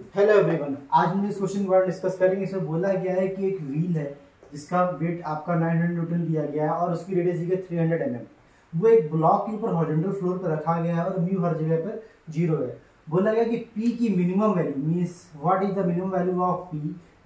Hello everyone आज हम इस क्वेश्चन के बारे में डिस्कस करेंगे। इसमें बोला गया है कि एक व्हील है, जिसका वेट आपका 900 न्यूटन दिया गया है और उसकी रेडियस दी गई 300 mm वो एक ब्लॉक के ऊपर हॉरिजॉन्टल फ्लोर पर रखा गया है और म्यू हर जगह पर ज़ीरो है। बोला गया कि पी की minimum value means what is the minimum value of P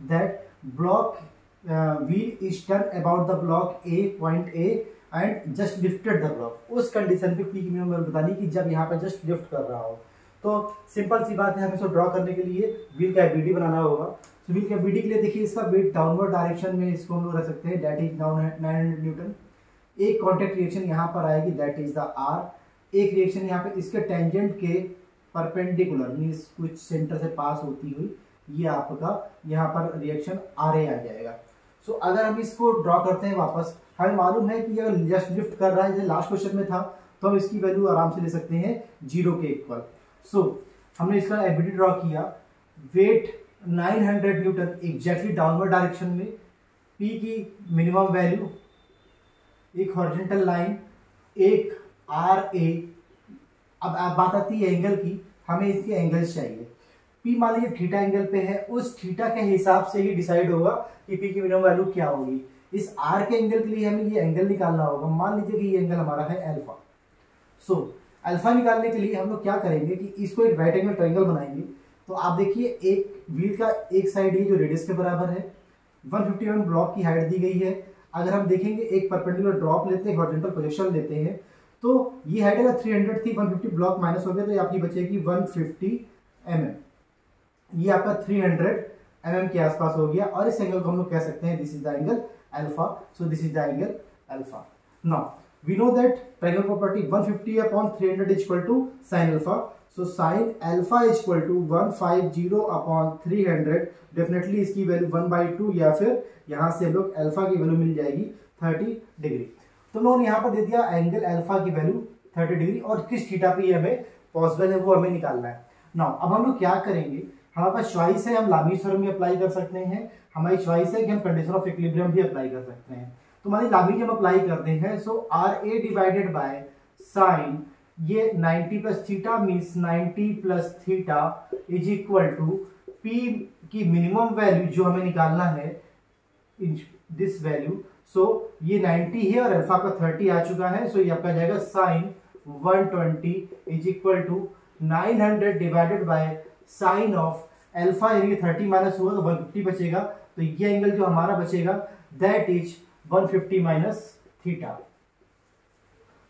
that block wheel is turn about the block a point A and just lifted the block उस कंडीशन पे पी की मिनिमम वैल्यू बतानी कि जब यहाँ पे just lift कर रहा हो। तो सिंपल सी बात है हमें इसको ड्रॉ करने के लिए व्हील का बीडी बनाना होगा। तो व्हील का बीडी के लिए देखिए इसका वेट डाउनवर्ड डायरेक्शन में इसको हम लोग रख सकते हैं that is down nine hundred newton एक कॉन्टेक्ट रिएक्शन यहाँ पर आएगी दैट इज़ द आर एक रिएक्शन यहाँ पे इसके टेंजेंट के परपेंडिकुलर मीन्स कुछ सेंटर से पास होती हुई ये आपका यहाँ पर रिएक्शन आर ए आ जाएगा। सो so, अगर हम इसको ड्रॉ करते हैं वापस हमें मालूम है कि अगर जस्ट लिफ्ट कर रहा है जैसे लास्ट क्वेश्चन में था तो हम इसकी वैल्यू आराम से ले सकते हैं ज़ीरो के इक्वल सो so, हमने इसका एबिलिटी ड्रॉ किया। Weight 900 newton exactly downward direction में। पी की मिनिमम वैल्यू एक हॉरिजेंटल लाइन एक आर ए अब बात आती है एंगल की हमें इसके एंगल्स चाहिए। पी मान लीजिए थीटा एंगल पे है उस थीटा के हिसाब से ही डिसाइड होगा कि पी की मिनिमम वैल्यू क्या होगी। इस आर के एंगल के लिए हमें ये एंगल निकालना होगा। मान लीजिए कि ये एंगल हमारा है एल्फा सो so, अल्फ़ा निकालने के लिए हम लोग क्या करेंगे कि इसको एक राइट एंगल ट्रायंगल बनाएँगे। तो आप देखिए, एक व्हील का एक साइड ये जो रेडियस के बराबर है 151 फिफ्टी ब्लॉक की हाइट दी गई है। अगर हम देखेंगे, एक परपेंडिकुलर ड्रॉप लेते हैं हॉरिजॉन्टल प्रोजेक्शन लेते हैं तो ये हाइट अगर 300 थी 150 ब्लॉक माइनस हो गया तो ये आपकी बचेगी 150 mm ये आपका 300 mm के आसपास हो गया। और इस एंगल को हम लोग कह सकते हैं this is the angle alpha so this is the angle alpha now we know that triangle property 150 upon 300 is equal to sin alpha. So, sin alpha is equal to 150 upon 300 definitely इसकी value one by two या फिर यहाँ से हम लोग alpha की value मिल जाएगी 30 degree तो लोगों यहाँ पर दे दिया एंगल अल्फ़ा की वैल्यू 30 डिग्री और किस थीटा पे हमें पॉसिबल है वो हमें निकालना है। ना अब हम लोग क्या करेंगे? हमारे पास चॉइस है, हम लामीस में अप्लाई कर सकते हैं। हमारी चॉइस है कि हम कंडीशन ऑफ़ इक्विलिब्रियम भी अप्लाई कर सकते हैं। तो मान लीजिए जब अप्लाई करते हैं so R A divided by sine ये 90 plus theta means 90 plus theta is equal to P की मिनिमम वैल्यू जो हमें निकालना है दिस वैल्यू सो ये 90 है और अल्फ़ा का 30 आ चुका है सो so ये आपका जाएगा sine 120 is equal to 900 divided by sine of alpha यानी 30 माइनस हुआ तो 150 बचेगा। तो ये एंगल जो हमारा बचेगा that is 150 fifty minus theta.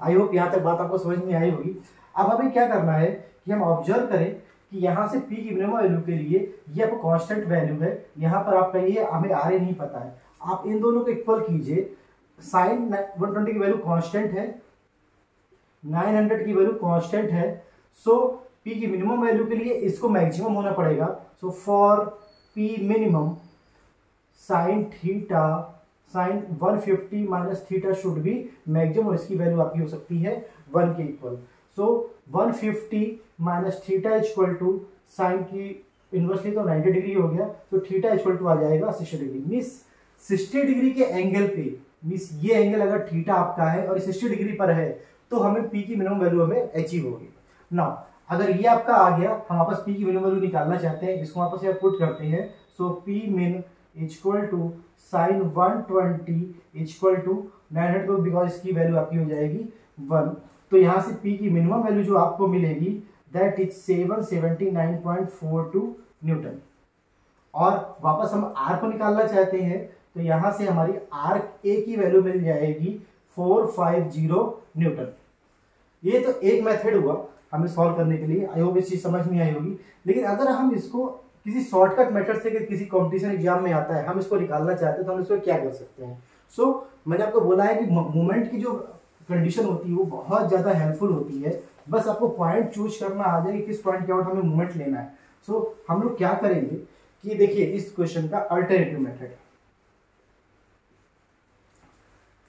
I hope यहाँ तक बात आपको समझ में आई होगी। अब हमें क्या करना है कि हम ऑब्ज़र्व करें कि यहाँ से पी की मिनिमम वैल्यू के लिए ये आपको कांस्टेंट वैल्यू है। यहाँ पर आप कहिए हमें आर ए नहीं पता है। आप इन दोनों को इक्वल कीजिए। साइन 120 की वैल्यू कांस्टेंट है। 900 की वैल्यू कांस्टेंट है। सो so, पी की मिनिमम वैल्यू के लिए इसको मैक्सिमम होना पड़ेगा। So for P minimum sine theta sine 150 fifty minus theta should be maximum, और इसकी वैल्यू आपकी हो सकती है वन के equal so 150 fifty minus theta equal to sine की इनवर्सली तो 90 डिग्री हो गया तो थीटा इक्वल टू आ जाएगा 60 डिग्री. मीस 60 डिग्री के एंगल पे मीस ये एंगल अगर थीटा आपका है और 60 डिग्री पर है तो हमें पी की मिनिमम वैल्यू हमें अचीव होगी. ना अगर ये आपका आ गया, हम वापस पी की मिनिमम वैल्यू निकालना चाहते हैं इसको वापस पुट करते हैं so P min equal to sine one twenty equal to nine hundred because इसकी वैल्यू आपकी हो जाएगी वन तो यहाँ से पी की मिनिमम वैल्यू जो आपको मिलेगी that is seven seventy nine point four two newton और वापस हम आर को निकालना चाहते हैं तो यहाँ से हमारी आर ए की वैल्यू मिल जाएगी फोर फाइव ज़ीरो न्यूटन ये तो एक मेथड हुआ हमें सॉल्व करने के लिए. आई होप इस चीज़ समझ नहीं आई होगी. लेकिन अगर हम इसको किसी शॉर्टकट मेथड से किसी कंपटीशन एग्ज़ाम में आता है हम इसको निकालना चाहते हैं तो हम इसको क्या कर सकते हैं? सो so, मैंने आपको बोला है कि मूवमेंट की जो कंडीशन होती है वो बहुत ज़्यादा हेल्पफुल होती है। बस आपको पॉइंट चूज़ करना आ जाए कि किस पॉइंट के आउट हमें मूवमेंट लेना है। सो so, हम लोग क्या करेंगे कि देखिए इस क्वेश्चन का अल्टरनेटिव मेथड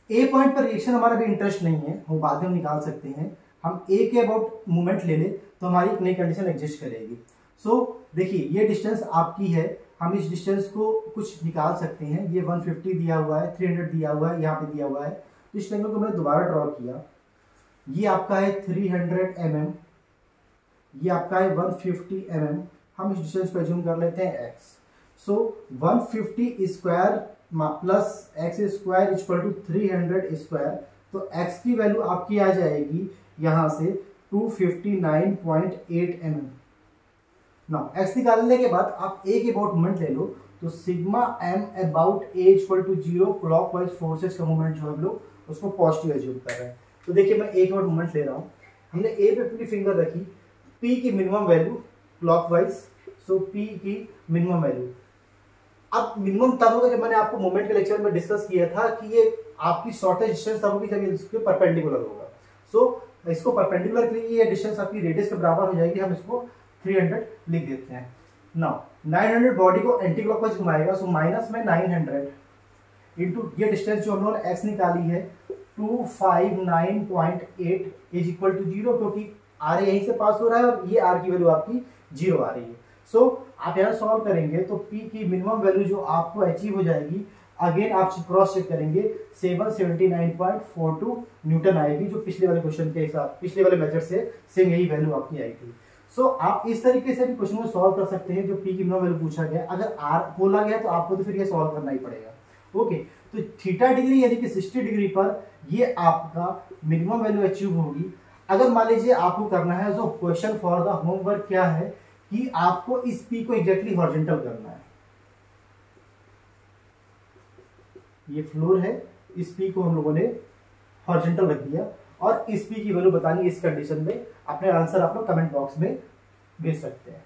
ए पॉइंट पर रिएक्शन हमारा भी इंटरेस्ट नहीं है वो बाद में निकाल सकते हैं। हम ए के अबाउट मूवमेंट ले ले तो हमारी नई कंडीशन एग्जिस्ट करेगी। सो so, देखिए ये डिस्टेंस आपकी है। हम इस डिस्टेंस को कुछ निकाल सकते हैं। ये 150 दिया हुआ है 300 दिया हुआ है यहाँ पे दिया हुआ है। तो इस ट्रेंगल को मैंने दोबारा ड्रॉ किया। ये आपका है 300 हंड्रेड mm ये आपका है 150 फिफ्टी mm हम इस डिस्टेंस को एज्यूम कर लेते हैं x so one fifty square plus x square equal to three hundred square तो एक्स की वैल्यू आपकी आ जाएगी यहाँ से two fifty nine point eight M M ना एक्स निकालने के बाद आप ए के अबाउट मोमेंट ले लो तो sigma M about A equal to zero clockwise forces का मूवमेंट जो हम लोग उसको पॉजिटिव एज्यूम कर रहे हैं। तो देखिए मैं ए के अबाउट मूवमेंट ले रहा हूँ। हमने ए पे अपनी फिंगर रखी। पी की minimum value clockwise so P की मिनिमम वैल्यू अब मिनिमम तब होगा जब मैंने आपको मोमेंट के लेक्चर में डिस्कस किया था कि ये आपकी शॉर्टेज डिस्टेंस तब होगी जब इसके परपेंडिकुलर होगा। सो so, इसको परपेंडिकुलर के लिए ये डिस्टेंस आपकी रेडियस के बराबर हो जाएगी हम इसको 300 लिख देते हैं। नाउ 900 बॉडी को एंटी क्लॉकवाइज घुमाएगा सो माइनस में 900 इनटू ये डिस्टेंस जो हम लोगों ने एक्स निकाली है 259.8 इज़ इक्वल टू ज़ीरो क्योंकि आर यहीं से पास हो रहा है और ये आर की वैल्यू आपकी ज़ीरो आ रही है। सो so, आप यहाँ सॉल्व करेंगे तो पी की मिनिमम वैल्यू जो आपको अचीव हो जाएगी अगेन आप क्रॉस चेक करेंगे 779.42 न्यूटन आएगी जो पिछले वाले क्वेश्चन के हिसाब पिछले वाले मेथड से सेम यही वैल्यू आपकी आई थी सो so, आप इस तरीके से भी क्वेश्चन को सॉल्व कर सकते हैं जो पी की मिनिमम वैल्यू पूछा गया। अगर आर बोला गया तो आपको तो फिर ये सॉल्व करना ही पड़ेगा। ओके तो थीटा डिग्री यानी कि 60 डिग्री पर ये आपका मिनिमम वैल्यू अचीव होगी। अगर मान लीजिए आपको करना है जो क्वेश्चन फॉर द होमवर्क क्या है कि आपको इस पी को एग्जैक्टली हॉरिजेंटल करना है। ये फ्लोर है इस पी को हम लोगों ने हॉर्जेंटल रख दिया। और इस पी की वैल्यू बतानी इस कंडीशन में, अपने आंसर आप लोग कमेंट बॉक्स में भेज सकते हैं।